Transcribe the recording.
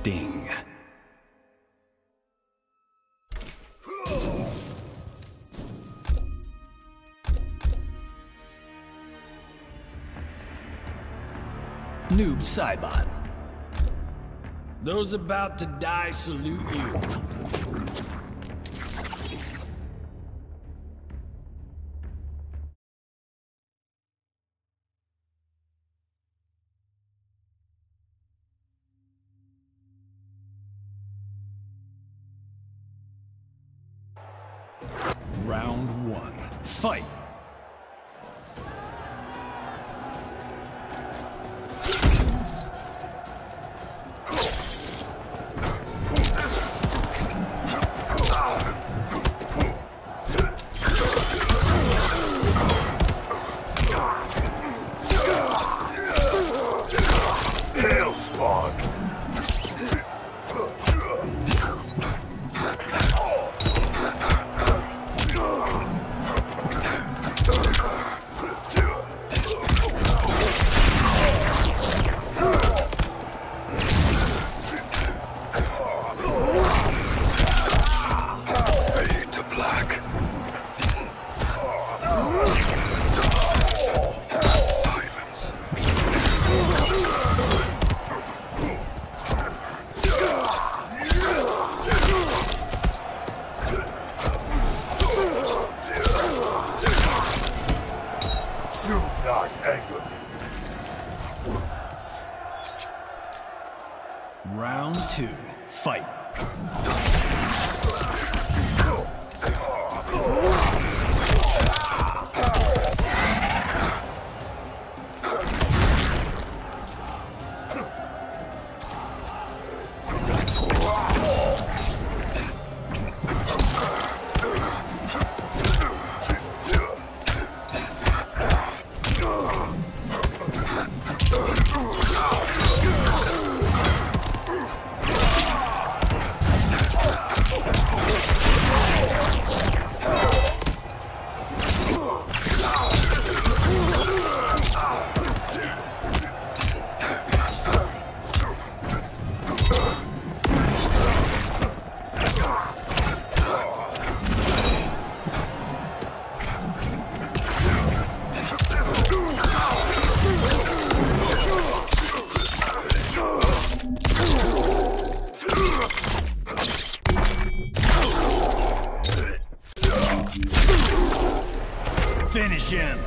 Sting. Noob Saibot. Those about to die salute you. Round one. Fight! Anger. Round two. Fight! Uh, uh. Finish him!